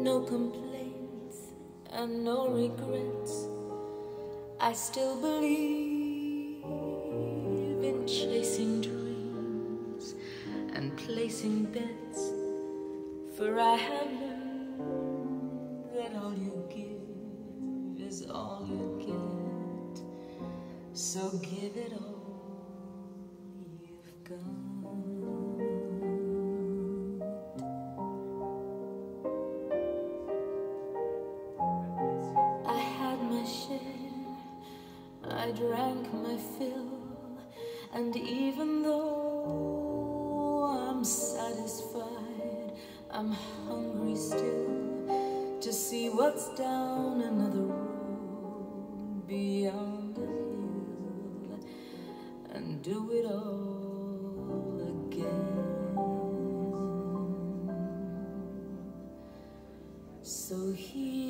no complaints and no regrets. I still believe in chasing dreams and placing bets, for I have learned that all you give is all you get. So give it all you've got. I drank my fill, and even though I'm satisfied, I'm hungry still to see what's down another road beyond the hill and do it all again. So here.